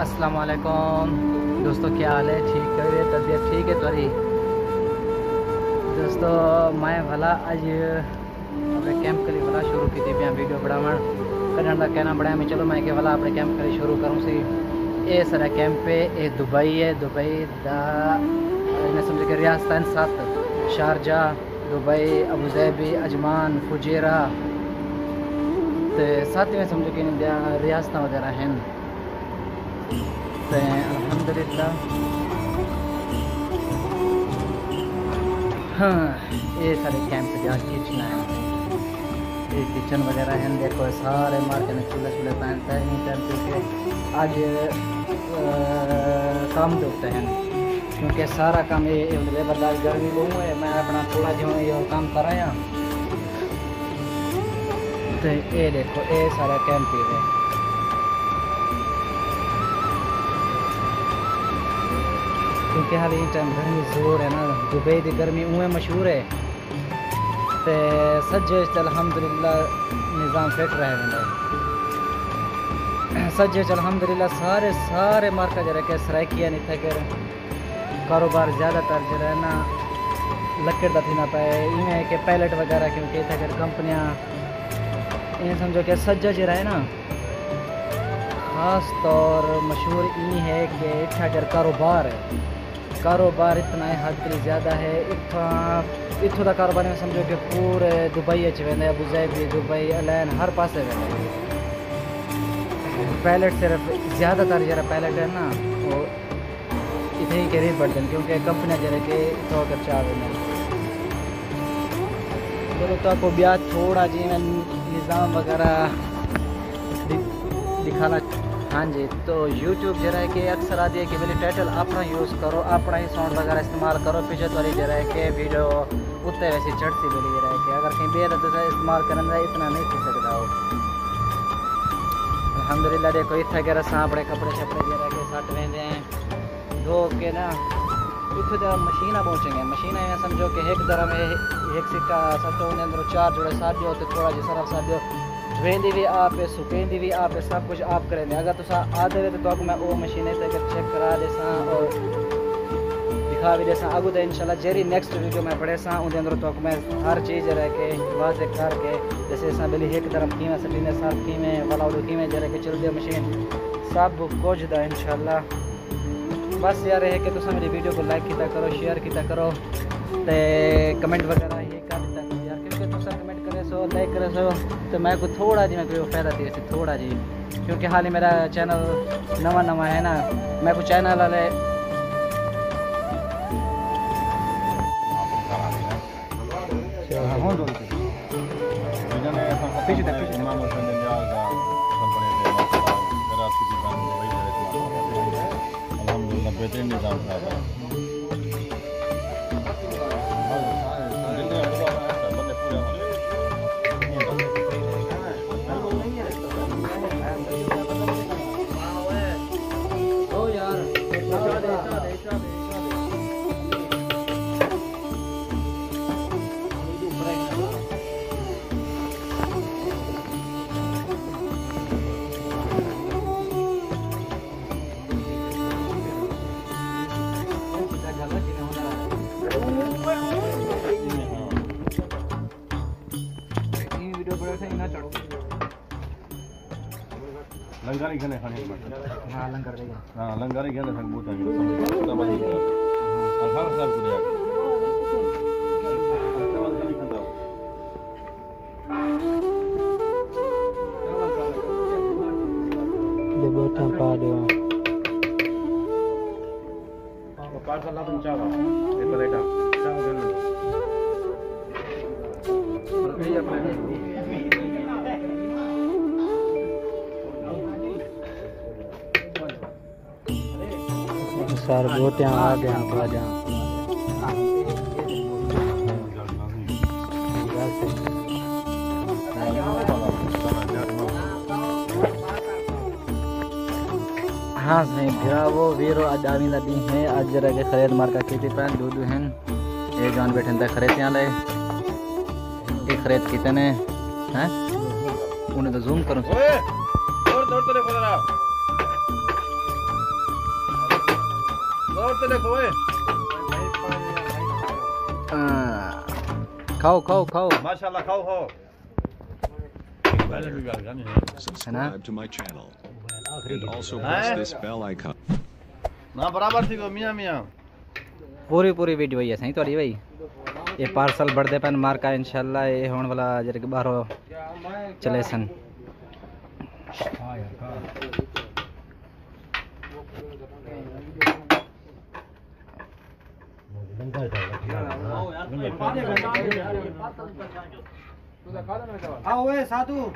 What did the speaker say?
السلام علیکم۔ دوستو، کیا حال ہے؟ ٹھیک ہے؟ طبیعت ٹھیک ہے تھوڑی دوستو، میں بھلا اج اپنے کیمپ کے لیے بھلا شروع کی تھی پیا ویڈیو بڑھاو کرنے کا کہنا بڑھایا میں، چلو میں کہ بھلا اپنے کیمپ کے لیے شروع کروں سی۔ یہ سارا کیمپ ہے یہ دبئی ہے۔ دبئی دا، میں سمجھ کہ ریاستان سات۔ Sharjah, Dubai Abu Dhabi Ajman, Fujairah. تے ساتھ میں سمجھو کہ ریاست وغیرہ ہیں۔ تے الحمدللہ ہاں یہ سارے کیمپ جا کچن ہے یہ کچن وغیرہ ہیں۔ دیکھو، سارے مارکیٹ میں چولہے چولہے پہنتا ہے ان ٹائم کیونکہ آج کام دوتے ہیں۔ کیونکہ سارا کام یہ لیبر گرمی بہو ہے میں اپنا تھوڑا جو یہ کام کر رہا ہوں تو یہ دیکھو، یہ سارا کیمپ ہی ہے۔ کیونکہ حال یہ ٹائم گرمی زور ہے نا دبئی دی گرمی اوے مشہور ہے تے سجے الحمدللہ نظام فٹ رہے ہیں سجے الحمدللہ سارے سارے مارکا جرا کہ سرائکیا نہیں تھا کہ کاروبار زیادہ تر جو ہے نا لکڑ کا تھی نہ پائے ایویں کہ پیلٹ وغیرہ کیونکہ تھا کہ کمپنیاں یہ سمجھو کہ سجا جو ہے نا خاص طور مشہور ای ہے کہ اتنا اگر کاروبار ہے کاروبار اتنا حد کے زیادہ ہے۔ اتنا اتوں کا کاروبار میں سمجھو کہ پورے دبئی وے Abu Dhabi Dubai, Al Ain, ہر پاسے وے پیلٹ صرف زیادہ تر جرا پیلٹ ہے نا، وہ اتنے ہی کے ریٹ ہیں کیونکہ کمپنیاں جرا کہ اتنا کر چاہ رہے ہیں چلو تو آپ کو بیاہ تھوڑا جی میں نظام وغیرہ دکھانا ہاں جی تو یوٹیوب جو ہے کہ اکثر آتی ہے کہ میری ٹائٹل اپنا یوز کرو، اپنا ہی ساؤنڈ وغیرہ استعمال کرو، پیچھے والی جو ہے کہ ویڈیو اتنے ویسے چڑھتی ملی جو ہے کہ اگر کہیں بے رد سے استعمال کرنا اتنا نہیں تھی سکتا ہو۔ الحمدللہ دیکھو اتنے کہ رساں اپنے کپڑے شپڑے جو کہ سٹ ویندے ہیں۔ دھو کے نا اتنے جب مشینہ پہنچیں گے۔ مشینہ میں سمجھو کہ ایک درم ہے، ایک سکہ سٹو انہیں اندر چار جوڑے ساتھ دیو تو تھوڑا جی صرف ساتھ دیو دھویندی بھی آپ ہے سکیندی بھی آپ ہے، سب کچھ آپ کریں۔ گے اگر تو آدھے رہے تو آپ میں وہ مشینیں سے چیک کرا دے ساں اور دکھا بھی دے ساں۔ آگو تو انشاءاللہ جیری نیکسٹ ویڈیو میں پڑھے ساں، ان اندر تو میں ہر چیز رہ کے واضح کر کے جیسے ساں، بلی ایک طرف کیمیں سٹینے ساتھ کیمیں والا اڑو کیمیں جرے کے چل دے مشین۔ سب کچھ دا انشاءاللہ۔ بس یار ہے کہ تسا میری ویڈیو کو لائک کیتا کرو شیئر کیتا کرو تے کمنٹ وغیرہ یہ کر دیتا کرو یار، کیونکہ تسا کمنٹ سو لائک کرے سو۔ تو میں کوئی تھوڑا جی میں کوئی فائدہ دے سی، تھوڑا جی۔ کیونکہ حال ہی میرا چینل نواں نواں ہے نا، میں کوئی چینل والے بہترین نظام تھا۔ لنگر ہی کھانے کھانے ہاں لنگر دے گا ہاں لنگر ہی کھانے کھانے بہت ہیں سب بڑی الحمد صاحب کو دیا دے بیٹھا پا دے پارسل لا تم چاہو سر بوٹیاں آ گیا پا جا ہاں سہیں بھرا ویرو اج آویں دا ڈی ہے اج جرا کے خرید مارکا کیتی پین دو دو ہیں۔ اے جان بیٹھن تے خریدیاں لے۔ اے خرید کیتے نے ہیں انہیں تو زوم کروں۔ اوئے، اور دوڑ تو لے دور تے دیکھو اے۔ کھاؤ کھاؤ کھاؤ۔ ماشاءاللہ کھاؤ کھاؤ۔ پہلے بھی گل کرنی ہے Subscribe to my channel. and also Huh? press this bell icon. نا برابر تھی کو میاں میاں۔ پوری پوری ویڈیو ہوئی ہے سہی تھوڑی بھائی؟ یہ پارسل بڑھتے پن مارکا انشاءاللہ یہ ہونے والا باہروں چلے سن۔ اے سادھو۔